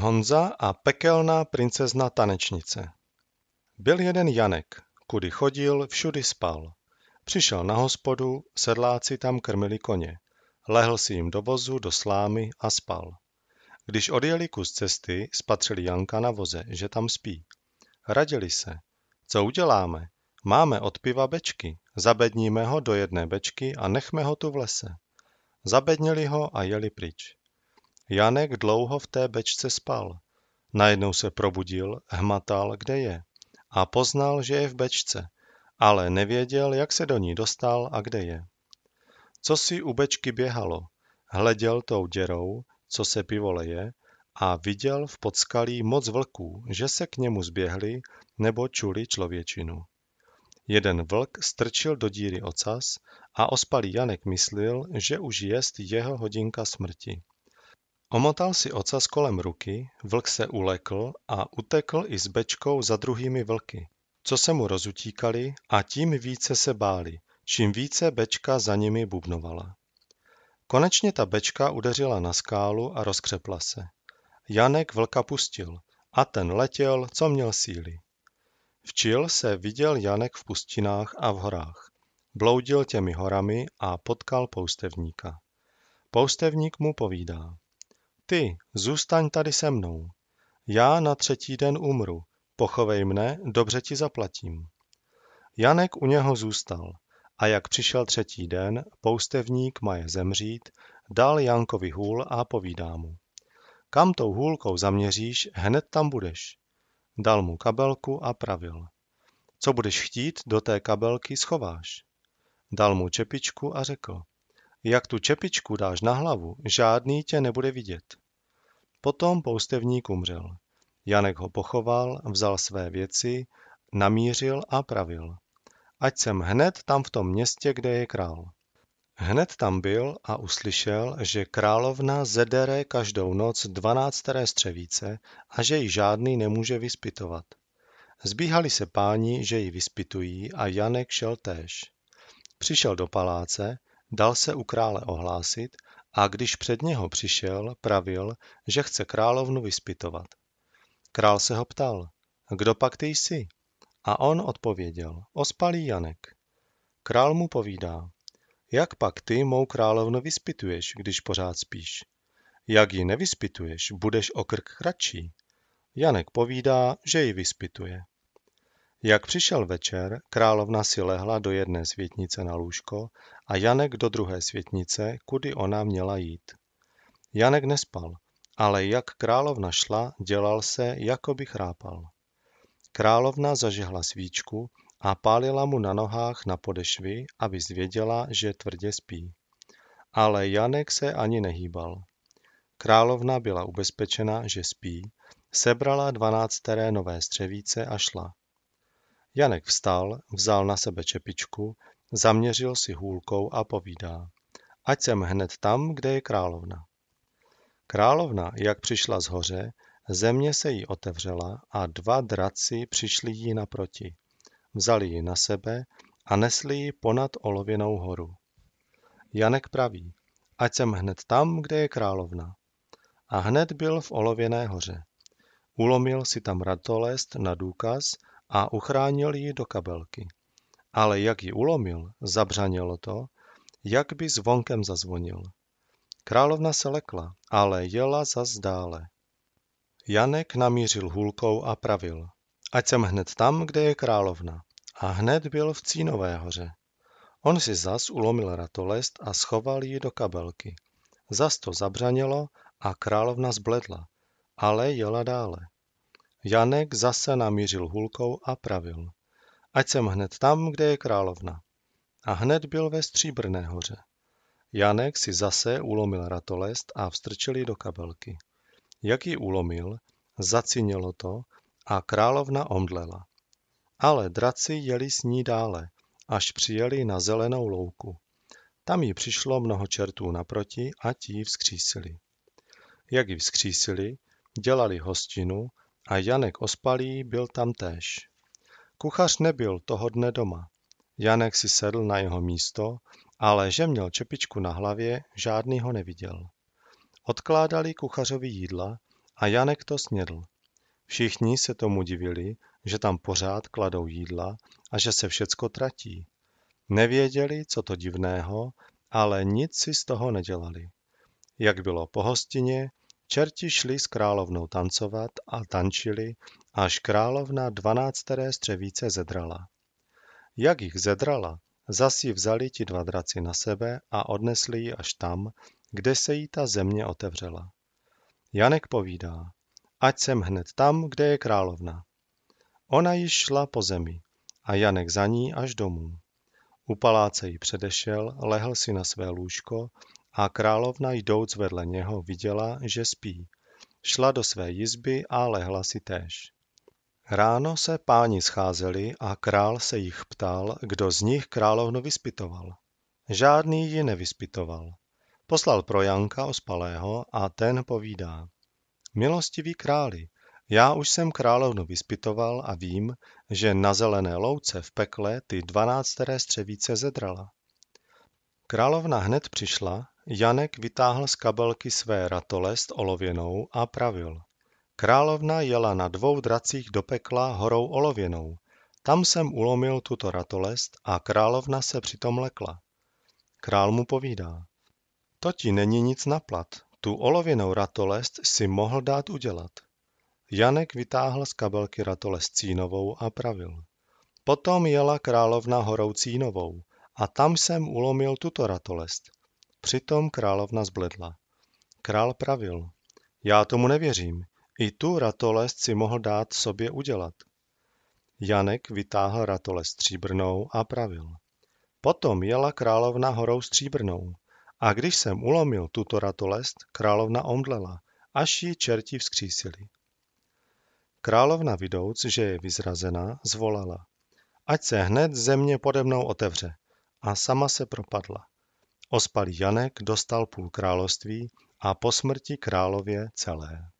Honza a pekelná princezna tanečnice Byl jeden Janek, kudy chodil, všudy spal. Přišel na hospodu, sedláci tam krmili koně. Lehl si jim do vozu, do slámy a spal. Když odjeli kus cesty, spatřili Janka na voze, že tam spí. Radili se. Co uděláme? Máme od piva bečky. Zabedníme ho do jedné bečky a nechme ho tu v lese. Zabednili ho a jeli pryč. Janek dlouho v té bečce spal. Najednou se probudil, hmatal, kde je. A poznal, že je v bečce, ale nevěděl, jak se do ní dostal a kde je. Co si u bečky běhalo? Hleděl tou děrou, co se pivo leje, a viděl v podskalí moc vlků, že se k němu zběhli nebo čuli člověčinu. Jeden vlk strčil do díry ocas a ospalý Janek myslil, že už jest jeho hodinka smrti. Omotal si ocas kolem ruky, vlk se ulekl a utekl i s bečkou za druhými vlky, co se mu rozutíkali a tím více se báli, čím více bečka za nimi bubnovala. Konečně ta bečka udeřila na skálu a rozkřepla se. Janek vlka pustil a ten letěl, co měl síly. Včil se viděl Janek v pustinách a v horách. Bloudil těmi horami a potkal poustevníka. Poustevník mu povídá. Ty, zůstaň tady se mnou. Já na třetí den umru. Pochovej mne, dobře ti zaplatím. Janek u něho zůstal. A jak přišel třetí den, poustevník má je zemřít, dal Jankovi hůl a povídá mu. Kam tou hůlkou zaměříš, hned tam budeš. Dal mu kabelku a pravil. Co budeš chtít, do té kabelky schováš. Dal mu čepičku a řekl. Jak tu čepičku dáš na hlavu, žádný tě nebude vidět. Potom poustevník umřel. Janek ho pochoval, vzal své věci, namířil a pravil. Ať jsem hned tam v tom městě, kde je král. Hned tam byl a uslyšel, že královna zedere každou noc dvanácteré střevíce a že ji žádný nemůže vyspitovat. Zbíhali se páni, že ji vyspitují a Janek šel též. Přišel do paláce, dal se u krále ohlásit a když před něho přišel, pravil, že chce královnu vyspitovat. Král se ho ptal, kdo pak ty jsi? A on odpověděl, ospalý Janek. Král mu povídá, jak pak ty mou královnu vyspituješ, když pořád spíš? Jak ji nevyspituješ, budeš o krk kratší. Janek povídá, že ji vyspituje. Jak přišel večer, královna si lehla do jedné světnice na lůžko a Janek do druhé světnice, kudy ona měla jít. Janek nespal, ale jak královna šla, dělal se, jako by chrápal. Královna zažehla svíčku a pálila mu na nohách na podešvy, aby zvěděla, že tvrdě spí. Ale Janek se ani nehýbal. Královna byla ubezpečena, že spí, sebrala dvanácteré nové střevíce a šla. Janek vstal, vzal na sebe čepičku, zaměřil si hůlkou a povídá. Ať jsem hned tam, kde je královna. Královna, jak přišla z hoře, země se jí otevřela a dva draci přišli jí naproti. Vzali ji na sebe a nesli ji ponad olověnou horu. Janek praví, ať jsem hned tam, kde je královna. A hned byl v olověné hoře. Ulomil si tam ratolest na důkaz a uchránil ji do kabelky. Ale jak ji ulomil, zabřanělo to, jak by zvonkem zazvonil. Královna se lekla, ale jela zas dále. Janek namířil hůlkou a pravil. Ať jsem hned tam, kde je královna. A hned byl v Cínové hoře. On si zas ulomil ratolest a schoval ji do kabelky. Zas to zabřanělo a královna zbledla, ale jela dále. Janek zase namířil hůlkou a pravil. Ať jsem hned tam, kde je královna. A hned byl ve Stříbrné hoře. Janek si zase ulomil ratolest a vstrčil ji do kabelky. Jak ji ulomil, zacinělo to a královna omdlela. Ale draci jeli s ní dále, až přijeli na zelenou louku. Tam jí přišlo mnoho čertů naproti a ti vzkřísili. Jak ji vzkřísili, dělali hostinu a Janek Ospalý byl tam též. Kuchař nebyl toho dne doma. Janek si sedl na jeho místo, ale že měl čepičku na hlavě, žádný ho neviděl. Odkládali kuchařovi jídla a Janek to snědl. Všichni se tomu divili, že tam pořád kladou jídla a že se všecko tratí. Nevěděli, co to divného, ale nic si z toho nedělali. Jak bylo po hostině, čerti šli s královnou tancovat a tančili, až královna dvanácteré střevíce zedrala. Jak jich zedrala, zas ji vzali ti dva draci na sebe a odnesli ji až tam, kde se jí ta země otevřela. Janek povídá, ať jsem hned tam, kde je královna. Ona již šla po zemi a Janek za ní až domů. U paláce jí předešel, lehl si na své lůžko a královna jdouc vedle něho viděla, že spí. Šla do své jizby a lehla si též. Ráno se páni scházeli a král se jich ptal, kdo z nich královnu vyspitoval. Žádný ji nevyspitoval. Poslal pro Janka ospalého a ten povídá. Milostivý králi, já už jsem královnu vyspitoval a vím, že na zelené louce v pekle ty dvanácteré střevíce zedrala. Královna hned přišla, Janek vytáhl z kabelky své ratolest olověnou a pravil. Královna jela na dvou dracích do pekla horou olověnou. Tam jsem ulomil tuto ratolest a královna se přitom lekla. Král mu povídá. To ti není nic na plat. Tu olověnou ratolest si mohl dát udělat. Janek vytáhl z kabelky ratolest cínovou a pravil. Potom jela královna horou cínovou a tam jsem ulomil tuto ratolest. Přitom královna zbledla. Král pravil. Já tomu nevěřím. I tu ratolest si mohl dát sobě udělat. Janek vytáhl ratolest stříbrnou a pravil. Potom jela královna horou stříbrnou. A když jsem ulomil tuto ratolest, královna omdlela, až ji čerti vzkřísili. Královna vidouc, že je vyzrazena, zvolala. Ať se hned země pode mnou otevře. A sama se propadla. Ospalý Janek dostal půl království a po smrti králově celé.